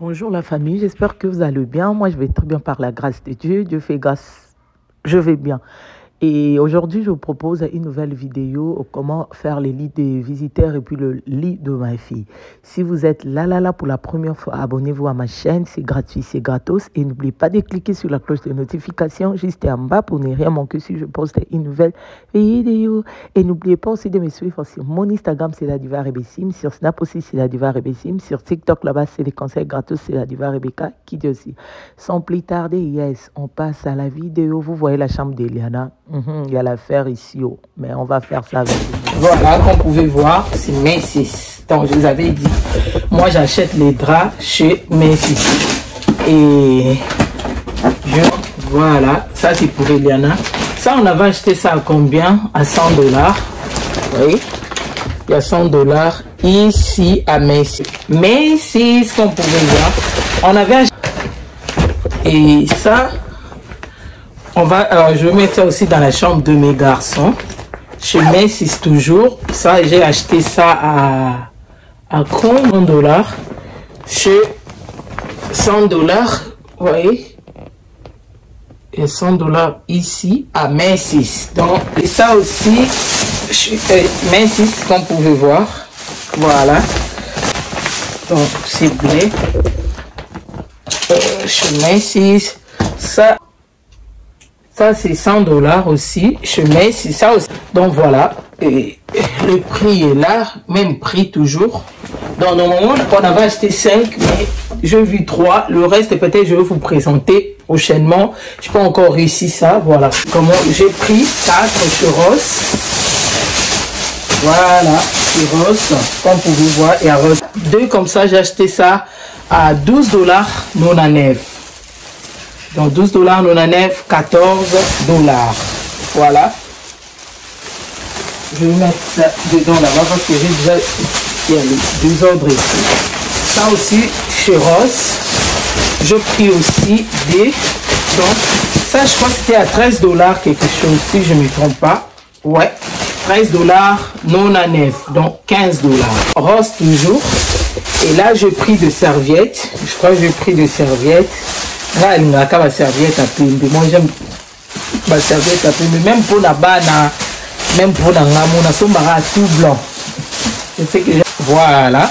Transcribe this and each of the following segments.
Bonjour la famille, j'espère que vous allez bien. Moi, je vais très bien par la grâce de Dieu. Dieu fait grâce. Je vais bien. Et aujourd'hui, je vous propose une nouvelle vidéo comment faire les lits des visiteurs et puis le lit de ma fille. Si vous êtes là, là, là pour la première fois, abonnez-vous à ma chaîne. C'est gratuit, c'est gratos. Et n'oubliez pas de cliquer sur la cloche de notification juste en bas pour ne rien manquer si je poste une nouvelle vidéo. Et n'oubliez pas aussi de me suivre sur mon Instagram, c'est la diva Rebessim. Sur Snap aussi, c'est la diva Rebessim. Sur TikTok, là-bas, c'est les conseils gratos, c'est la diva Rebecca qui dit aussi. Sans plus tarder, yes, on passe à la vidéo. Vous voyez la chambre d'Eliana. Mhm, il y a l'affaire ici, oh. mais on va faire ça avec Voilà, comme vous pouvez voir, c'est Macy's. Donc, je vous avais dit, moi, j'achète les draps chez Macy's. Et voilà, ça, c'est pour Eliana. Ça, on avait acheté ça à combien? À 100 dollars. Oui. Il y a 100 dollars ici à Macy's. Macy's, comme vous pouvez voir, on avait acheté. Et ça, on va, alors je vais mettre ça aussi dans la chambre de mes garçons. Chez Macy's toujours. Ça, j'ai acheté ça à, à combien dollars Chez 100 dollars, voyez et 100 dollars ici à Macy's. Donc, et ça aussi, euh, Macy's, comme vous pouvez voir. Voilà. Donc, c'est blé. Euh, Macy's. Ça, ça, c'est 100 dollars aussi. Je mets, c'est ça aussi. Donc, voilà. Et le prix est là. Même prix toujours. Donc, normalement, on avait acheté 5, mais j'ai vu 3. Le reste, peut-être, je vais vous présenter prochainement. Je pas encore réussi ça. Voilà. Comment j'ai pris 4 churros. Voilà. Churros. Comme vous pouvez voir. Et à deux comme ça, j'ai acheté ça à 12 dollars non à neuf. Donc 12 dollars, 99, 14 dollars. Voilà. Je vais mettre ça dedans là-bas parce que j'ai déjà il y a les deux ordres ici. Ça aussi, chez Ross. Je pris aussi des. Ça, je crois que c'était à 13 dollars quelque chose, si je ne me trompe pas. Ouais. 13 dollars, non à neuf. Donc, 15 dollars. Ross toujours. Et là, je pris de serviettes. Je crois que j'ai pris de serviettes nga alingaka baserviete apembe moi j'aime baserviete apembe même mpo na bana même mpo na nga mo nasombaka tout blanc. Voilà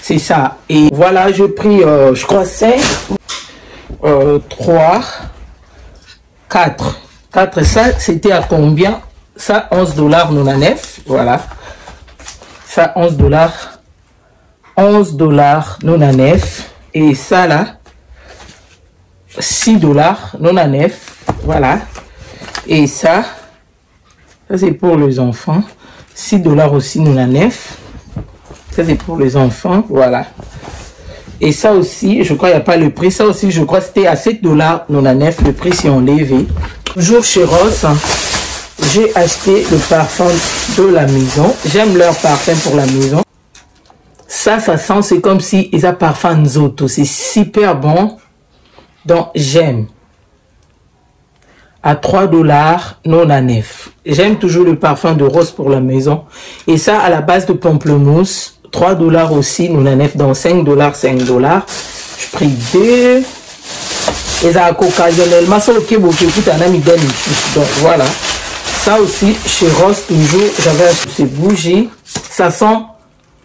c'est ça. Et voilà je pris euh, je crois 5 euh, 3 4 4 ça c'était à combien? Ça 11 dollars 99 voilà. Ça 11 dollars. 11 dollars 99 et ça là 6 dollars 99 voilà. Et ça ça c'est pour les enfants. 6 dollars aussi 99 ça c'est pour les enfants voilà. Et ça aussi je crois il n'y a pas le prix. Ça aussi je crois c'était à 7 dollars 99 le prix si on levé toujours chez Ross. J'ai acheté le parfum de la maison. J'aime leur parfum pour la maison. Ça ça sent c'est comme si ils ont parfum Nzoto. C'est super bon donc, j'aime. À 3 dollars, non à 9. J'aime toujours le parfum de rose pour la maison. Et ça, à la base de pamplemousse, 3 dollars aussi, non à 9. Donc, 5 dollars, 5 dollars. Je pris deux. Et ça, occasionnellement, ça, ok, bon, écoute, un ami Donc, voilà. Ça aussi, chez Rose, toujours, j'avais acheté ces bougies. Ça sent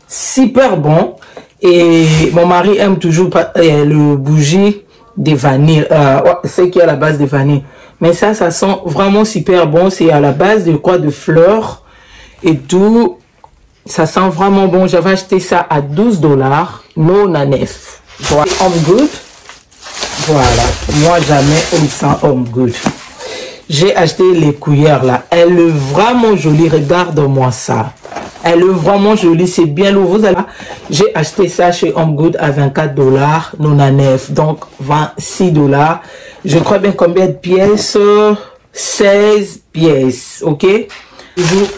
super bon. Et mon mari aime toujours le bougie des vanilles, euh, c'est qui est à la base de vanille. Mais ça, ça sent vraiment super bon. C'est à la base de quoi? De fleurs et tout. Ça sent vraiment bon. J'avais acheté ça à 12 dollars, non à 9. Voilà, Home Good. Voilà. Moi, jamais on sent Home Good. J'ai acheté les cuillères là. Elle est vraiment jolie. Regarde-moi ça. Elle est vraiment jolie, c'est bien lourd. J'ai acheté ça chez Home Good à 24 dollars, non à 9, donc 26 dollars. Je crois bien combien de pièces? 16 pièces, ok?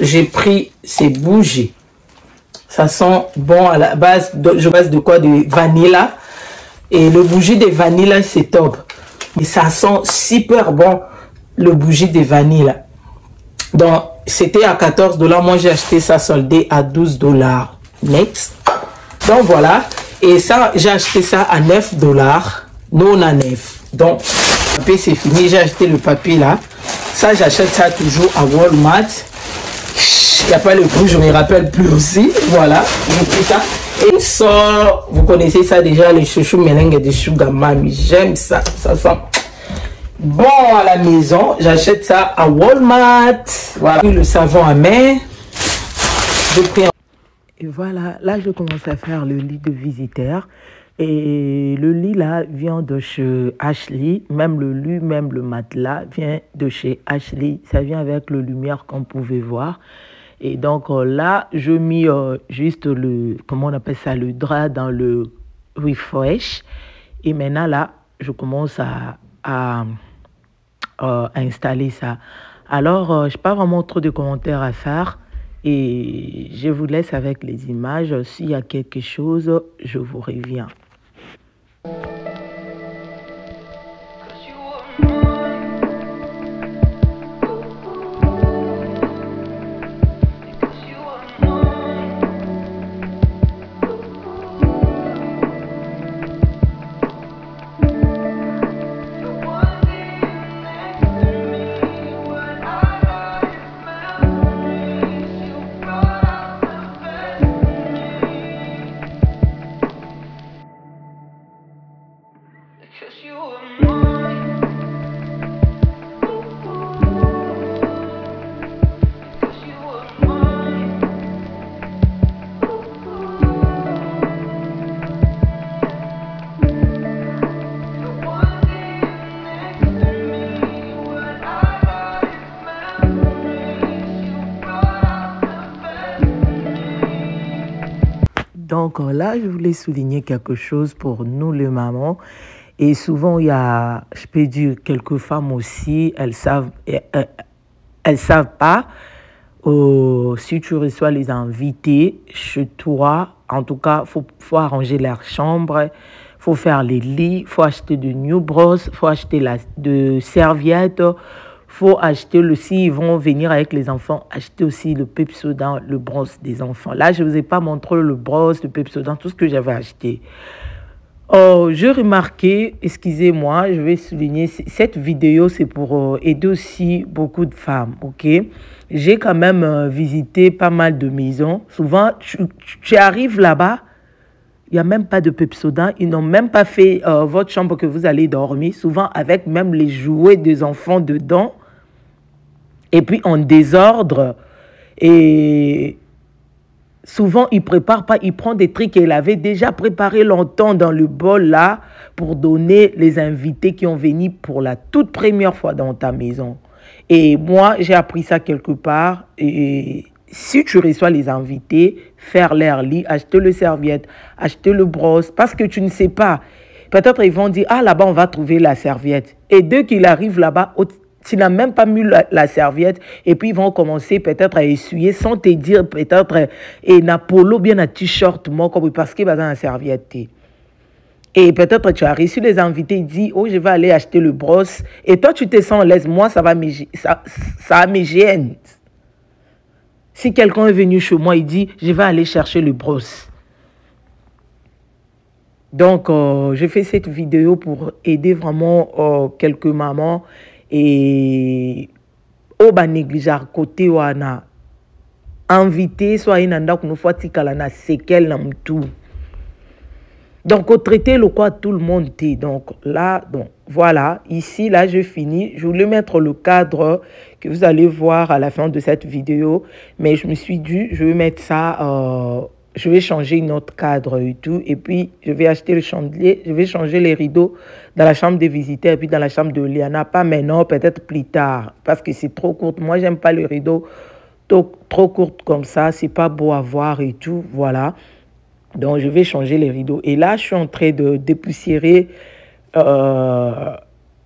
J'ai pris ces bougies. Ça sent bon à la base, je base de quoi? De vanilla. Et le bougie de vanille, c'est top. Mais ça sent super bon, le bougie de vanille. Donc, c'était à 14 dollars. Moi, j'ai acheté ça soldé à 12 dollars. Next. Donc, voilà. Et ça, j'ai acheté ça à 9 dollars. Non à 9. Donc, papier, c'est fini. J'ai acheté le papier là. Ça, j'achète ça toujours à Walmart. Il n'y a pas le prix, je ne me rappelle plus aussi. Voilà. Et ça, vous connaissez ça déjà, les chouchous merengue de Sugar Mami. J'aime ça, ça sent bon à la maison. J'achète ça à Walmart. Voilà, le savon à main. Et voilà, là je commence à faire le lit de visiteur. Et le lit là vient de chez Ashley, même le lit, même le matelas vient de chez Ashley. Ça vient avec le lumière qu'on pouvait voir. Et donc euh, là, je mis euh, juste le, comment on appelle ça, le drap dans le refresh. Et maintenant là, je commence à, euh, installer ça. Alors, je n'ai pas vraiment trop de commentaires à faire. Et je vous laisse avec les images. S'il y a quelque chose, je vous reviens. Donc là, je voulais souligner quelque chose pour nous les mamans. Et souvent, il y a, je peux dire, quelques femmes aussi, elles savent, elles, savent pas. Euh, si tu reçois les invités chez toi, en tout cas, faut, faut arranger leur chambre, faut faire les lits, faut acheter de new brosses, faut acheter de serviettes, faut acheter le, s'ils vont venir avec les enfants, acheter aussi le Pepsodent, le brosse des enfants. Là, je ne vous ai pas montré le brosse, le Pepsodent, tout ce que j'avais acheté. Oh, je remarqué, excusez-moi, je vais souligner, cette vidéo, c'est pour euh, aider aussi beaucoup de femmes, ok? J'ai quand même euh, visité pas mal de maisons. Souvent, tu, arrives là-bas, il n'y a même pas de Pepsodent. Ils n'ont même pas fait euh, votre chambre que vous allez dormir, souvent avec même les jouets des enfants dedans et puis en désordre. Et souvent, il prépare pas, il prend des trucs qu'il avait déjà préparé longtemps dans le bol là pour donner les invités qui ont venu pour la toute première fois dans ta maison. Et moi, j'ai appris ça quelque part. Et si tu reçois les invités, faire leur lit, acheter le serviette, acheter le brosse, parce que tu ne sais pas. Peut-être ils vont dire, ah là-bas, on va trouver la serviette. Et dès qu'il arrive là-bas, tu n'as même pas mis la, serviette et puis ils vont commencer peut-être à essuyer sans te dire peut-être et Napolo bien un t-shirt moi parce qu'il va dans la serviette. Et peut-être tu as reçu les invités il dit oh je vais aller acheter le brosse. Et toi tu te sens l'aise. Moi ça va me ça ça si quelqu'un est venu chez moi il dit je vais aller chercher le brosse. Donc, euh, je fais cette vidéo pour aider vraiment euh, quelques mamans et au ba négligear côté wana invité soit ina ndako no fois tikala na séquelle na mutu donc au traité le quoi tout le monde dit. Donc là donc voilà. Ici là je finis je voulais mettre le cadre que vous allez voir à la fin de cette vidéo. Mais je me suis dit je vais mettre ça euh, je vais changer notre cadre et tout. Et puis, je vais acheter le chandelier, je vais changer les rideaux dans la chambre des visiteurs et puis dans la chambre de Liana. Pas maintenant, peut-être plus tard, parce que c'est trop court. Moi, j'aime pas les rideaux trop, trop courts comme ça. C'est pas beau à voir et tout. Voilà. Donc, je vais changer les rideaux. Et là, je suis en train de dépoussiérer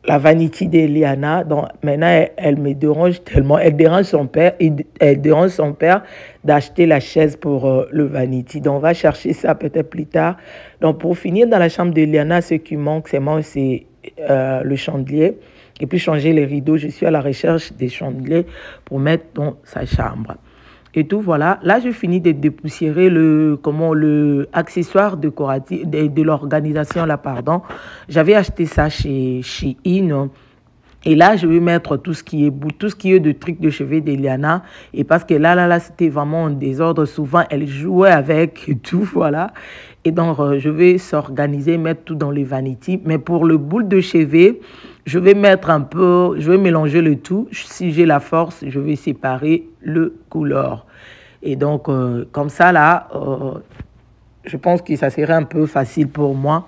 la vanité d'Eliana. Maintenant, elle, me dérange tellement. Elle dérange son père, elle dérange son père d'acheter la chaise pour euh, le vanity. Donc on va chercher ça peut-être plus tard. Donc pour finir dans la chambre d'Eliana, ce qui manque, c'est c'est euh, le chandelier. Et puis changer les rideaux. Je suis à la recherche des chandeliers pour mettre dans sa chambre et tout, voilà. Là, je finis de dépoussiérer le, comment, le accessoire décoratif de, de l'organisation, là, pardon. J'avais acheté ça chez, chez In. Et là, je vais mettre tout ce qui est tout ce qui est de trucs de chevet d'Eliana. Et parce que là, là, là, c'était vraiment en désordre. Souvent, elle jouait avec tout, voilà. Et donc, euh, je vais s'organiser, mettre tout dans les vanities. Mais pour le boule de chevet, je vais mettre un peu, je vais mélanger le tout. Si j'ai la force, je vais séparer le couleur. Et donc, euh, comme ça, là, euh, je pense que ça serait un peu facile pour moi.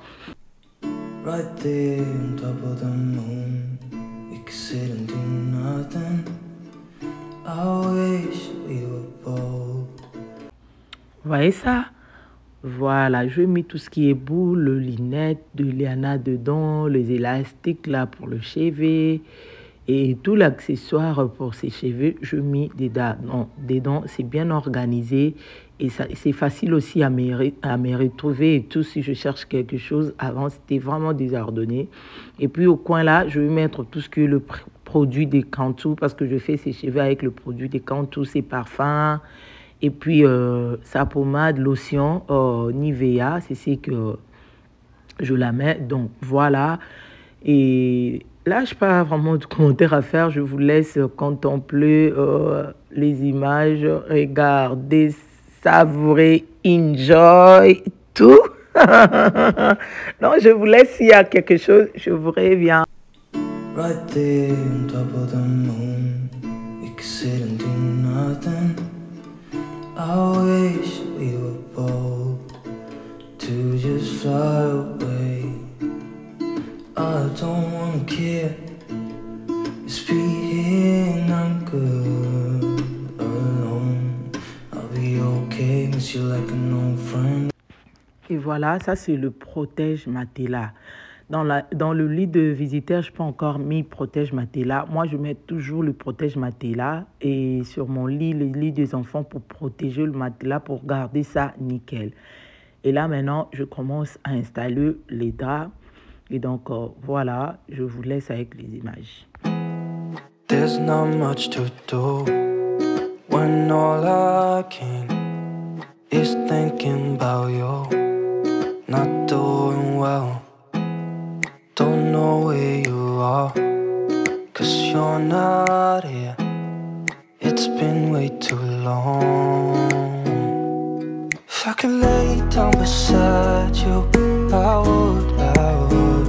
Voyez ça? Voilà, je mets tout ce qui est boule, le linette de Liana dedans, les élastiques là pour le chevet et tout l'accessoire pour ses cheveux, je mets dedans. Non, dedans, c'est bien organisé et c'est facile aussi à me, à me retrouver et tout si je cherche quelque chose. Avant, c'était vraiment désordonné. Et puis au coin là, je vais mettre tout ce que le produit des Cantou parce que je fais ses cheveux avec le produit des Cantou, ses parfums. Et puis euh, sa pommade, lotion, euh, Nivea, c'est ce que je la mets. Donc voilà. Et là, je n'ai pas vraiment de commentaires à faire. Je vous laisse contempler euh, les images, regarder, savourer, enjoy, tout. non, je vous laisse s'il y a quelque chose, je vous reviens. Right there on top of the moon, we could sit and do nothing. I wish we were both to just fly away. I don't wanna care. Voilà, ça c'est le protège Matela. Dans, la, dans le lit de visiteur, je peux encore mis protège Matela. Moi, je mets toujours le protège Matela et sur mon lit, le lit des enfants pour protéger le matelas, pour garder ça nickel. Et là, maintenant, je commence à installer les draps. Et donc, euh, voilà, je vous laisse avec les images. There's not much to do not doing well. Don't know where you are, cause you're not here. It's been way too long. If I could lay down beside you, I would, I would.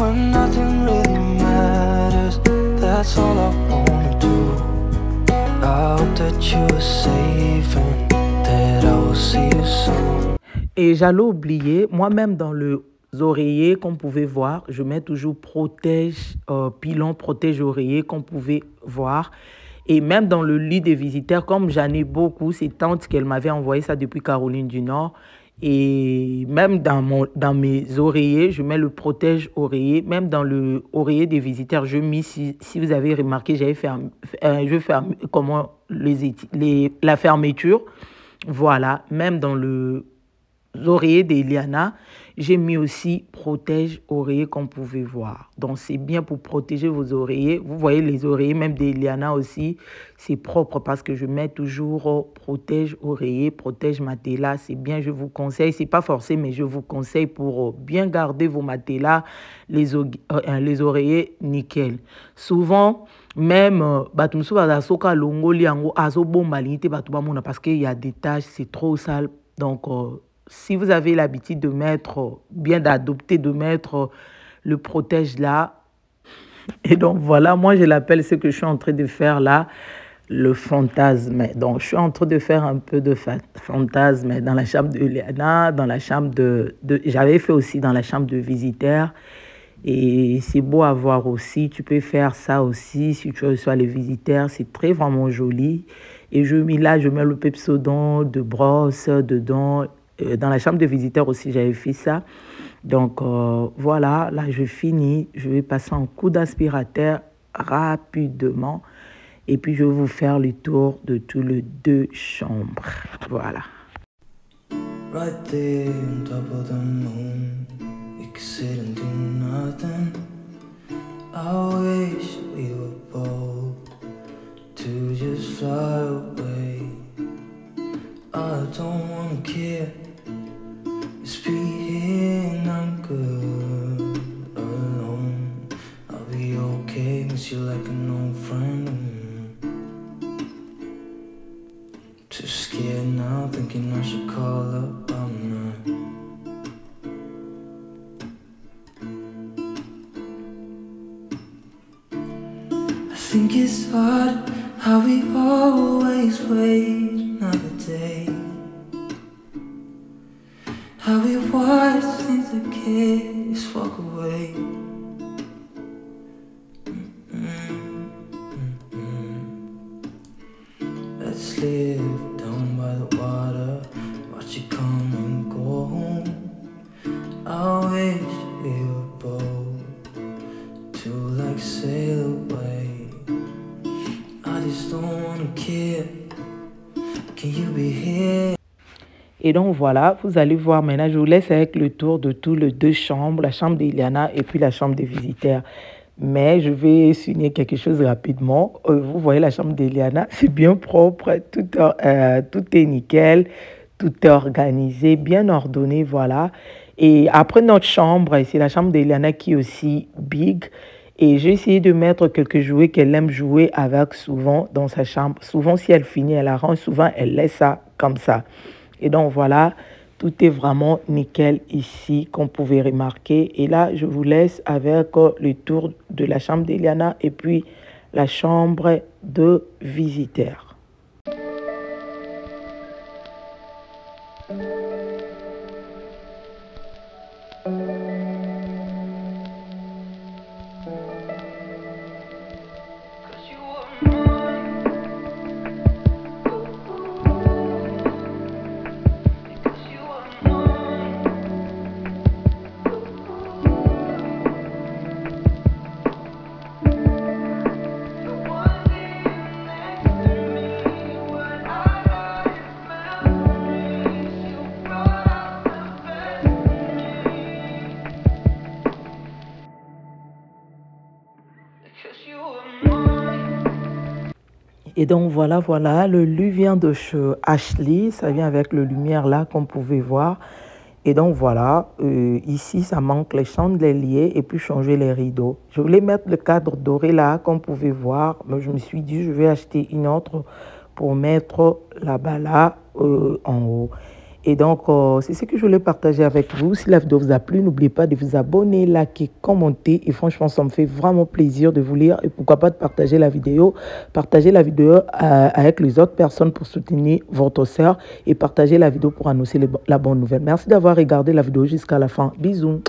When nothing really matters, that's all I wanna do. I hope that you are safe and that I will see you soon. Et j'allais oublier, moi-même dans le oreillers qu'on pouvait voir. Je mets toujours protège, euh, pilon, protège oreiller qu'on pouvait voir. Et même dans le lit des visiteurs, comme j'en ai beaucoup, c'est tante qu'elle m'avait envoyé ça depuis Caroline du Nord. Et même dans, mon, dans mes oreillers, je mets le protège oreiller. Même dans le oreiller des visiteurs, je mets, si, si vous avez remarqué, j'avais fait, euh, je ferme comment les, les, la fermeture. Voilà, même dans le oreiller d'Eliana, j'ai mis aussi protège oreiller qu'on pouvait voir. Donc c'est bien pour protéger vos oreillers. Vous voyez les oreillers même d'Eliana aussi, c'est propre parce que je mets toujours oh, protège oreiller, protège matelas. C'est bien, je vous conseille. C'est pas forcé, mais je vous conseille pour oh, bien garder vos matelas, les, euh, les oreillers nickel. Souvent, même euh, parce qu'il y a des taches, c'est trop sale. Donc euh, si vous avez l'habitude de mettre, bien d'adopter, de mettre le protège là, et donc voilà, moi je l'appelle ce que je suis en train de faire là, le fantasme. Donc je suis en train de faire un peu de fantasme dans la chambre de Léana, dans la chambre de... de J'avais fait aussi dans la chambre de visiteurs. Et c'est beau à voir aussi. Tu peux faire ça aussi si tu reçois les visiteurs. C'est très vraiment joli. Et je mets là, je mets le pepsodon de brosse dedans dans la chambre de visiteurs aussi, j'avais fait ça. Donc euh, voilà, là je finis. Je vais passer un coup d'aspirateur rapidement. Et puis je vais vous faire le tour de tous les deux chambres. Voilà. It's be here and I'm good alone. I'll be okay, miss you like an old friend. Too scared now, thinking I should call up all night. I think it's hard how we always wait another day we watched since a kid. Et donc voilà, vous allez voir maintenant, je vous laisse avec le tour de tous les deux chambres, la chambre d'Iliana et puis la chambre des visiteurs. Mais je vais souligner quelque chose rapidement. Euh, vous voyez la chambre d'Eliana, c'est bien propre, tout, euh, tout est nickel, tout est organisé, bien ordonné, voilà. Et après notre chambre, c'est la chambre d'Eliana qui est aussi big. Et j'ai essayé de mettre quelques jouets qu'elle aime jouer avec souvent dans sa chambre. Souvent, si elle finit, elle arrange. Souvent, elle laisse ça comme ça. Et donc, voilà, tout est vraiment nickel ici, qu'on pouvait remarquer. Et là, je vous laisse avec le tour de la chambre d'Eliana et puis la chambre de visiteurs. Et donc voilà, voilà, le lit vient de chez Ashley, ça vient avec le lumière là qu'on pouvait voir. Et donc voilà, euh, ici ça manque les chandeliers et puis changer les rideaux. Je voulais mettre le cadre doré là qu'on pouvait voir, mais je me suis dit je vais acheter une autre pour mettre là-bas là euh, en haut. Et donc, euh, c'est ce que je voulais partager avec vous. Si la vidéo vous a plu, n'oubliez pas de vous abonner, liker, commenter. Et franchement, ça me fait vraiment plaisir de vous lire. Et pourquoi pas de partager la vidéo. Partager la vidéo euh, avec les autres personnes pour soutenir votre soeur. Et partager la vidéo pour annoncer la bonne nouvelle. Merci d'avoir regardé la vidéo jusqu'à la fin. Bisous.